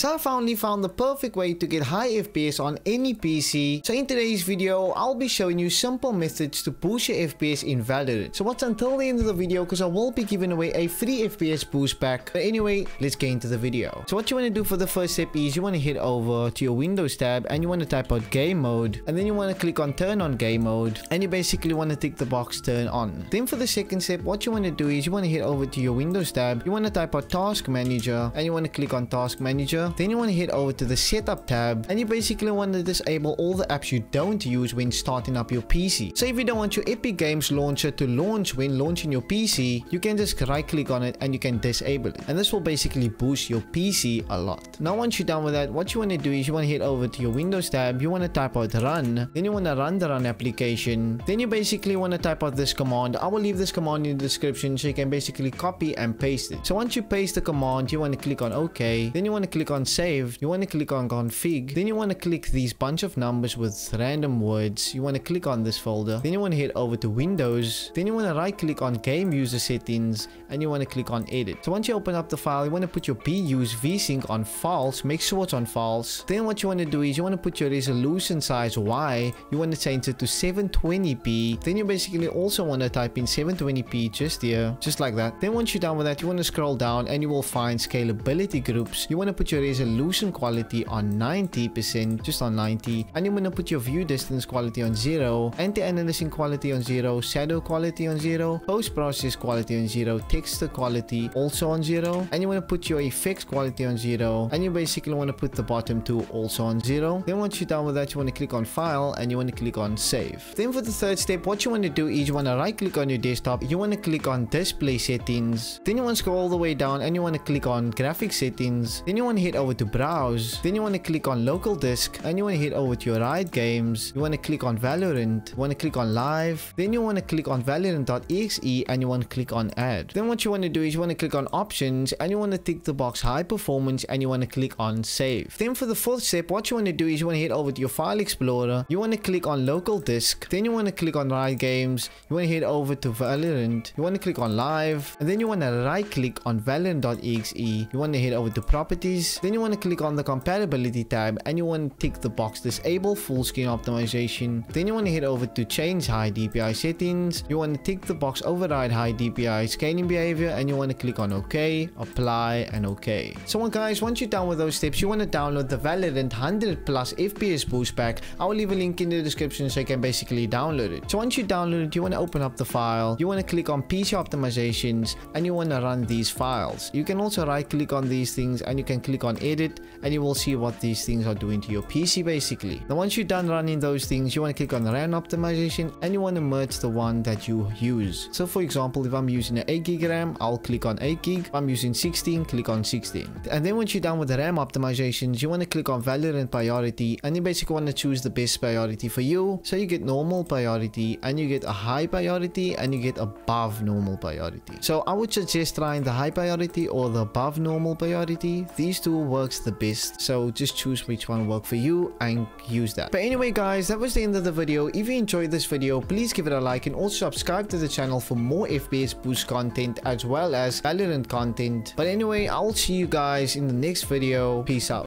So I finally found the perfect way to get high FPS on any PC. So in today's video, I'll be showing you simple methods to boost your FPS in Valorant. So watch until the end of the video because I will be giving away a free FPS boost pack. But anyway, let's get into the video. So what you want to do for the first step is you want to head over to your Windows tab and you want to type out game mode. And then you want to click on turn on game mode. And you basically want to tick the box turn on. Then for the second step, what you want to do is you want to head over to your Windows tab. You want to type out task manager and you want to click on task manager. Then you want to head over to the setup tab and you basically want to disable all the apps you don't use when starting up your PC. So if you don't want your Epic Games launcher to launch when launching your PC, you can just right click on it and you can disable it. And this will basically boost your PC a lot. Now once you're done with that, what you want to do is you want to head over to your Windows tab, you want to type out run, then you want to run the run application, then you basically want to type out this command. I will leave this command in the description so you can basically copy and paste it. So once you paste the command, you want to click on OK, then you want to click on save, you want to click on config, then you want to click these bunch of numbers with random words, you want to click on this folder, then you want to head over to Windows, then you want to right click on game user settings and you want to click on edit. So once you open up the file, you want to put your bUseVSync on false, make sure it's on false. Then what you want to do is you want to put your resolution size Y, you want to change it to 720p. Then you basically also want to type in 720p just here, just like that. Then once you're done with that, you want to scroll down and you will find scalability groups. You want to put your resolution quality on 90%, just on 90. And you want to put your view distance quality on 0, anti-aliasing quality on 0, shadow quality on 0, post-process quality on 0, texture quality also on 0. And you want to put your effects quality on 0. And you basically want to put the bottom two also on 0. Then once you're done with that, you want to click on file and you want to click on save. Then for the third step, what you want to do is you want to right click on your desktop. You want to click on display settings. Then you want to scroll all the way down and you want to click on graphic settings. Then you want to head over to browse. Then you want to click on local disk and you want to head over to your Riot games. You want to click on Valorant. You want to click on live. Then you want to click on Valorant.exe and you want to click on add. Then what you want to do is you want to click on options and you want to tick the box high performance and you want to click on save. Then for the fourth step, what you want to do is you want to head over to your file explorer. You want to click on local disk. Then you want to click on Riot games. You want to head over to Valorant. You want to click on live and then you want to right click on Valorant.exe. You want to head over to properties. Then you want to click on the compatibility tab and you want to tick the box disable full screen optimization. Then you want to head over to change high DPI settings. You want to tick the box override high DPI scaling behavior and you want to click on OK, apply and OK. So uh, guys, once you're done with those steps, you want to download the Valorant 100 plus FPS boost pack. I will leave a link in the description so you can basically download it. So once you download it, you want to open up the file. You want to click on PC optimizations and you want to run these files. You can also right click on these things and you can click on edit and you will see what these things are doing to your PC basically. Now once you're done running those things, you want to click on RAM optimization and you want to merge the one that you use. So for example, if I'm using an 8 gig RAM, I'll click on 8 gig. If I'm using 16, click on 16. And then once you're done with the RAM optimizations, you want to click on Valorant priority and you basically want to choose the best priority for you. So you get normal priority and you get a high priority and you get above normal priority. So I would suggest trying the high priority or the above normal priority. These two works the best. So just choose which one work for you and use that. But anyway guys, that was the end of the video. If you enjoyed this video, please give it a like and also subscribe to the channel for more FPS boost content as well as Valorant content. But anyway, I'll see you guys in the next video. Peace out.